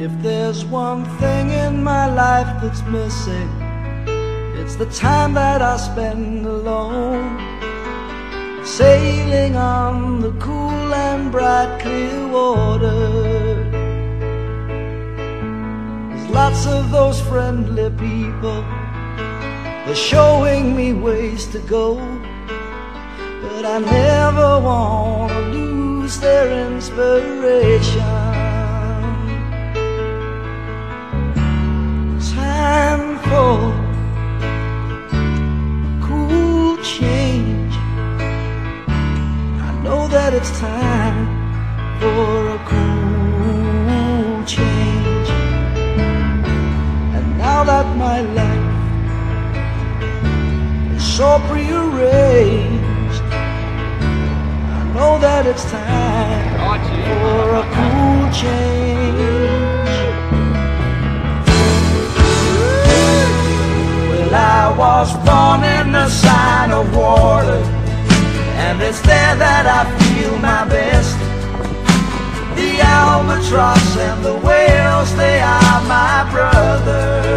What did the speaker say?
If there's one thing in my life that's missing, it's the time that I spend alone. Sailing on the cool and bright clear water. There's lots of those friendly people. They're showing me ways to go. But I never want to lose their inspiration. That it's time for a cool change. And now that my life is so prearranged, I know that it's time for a cool change. Well, I was born in the sign of water, and it's there that I feel my best. The albatross and the whales, they are my brothers.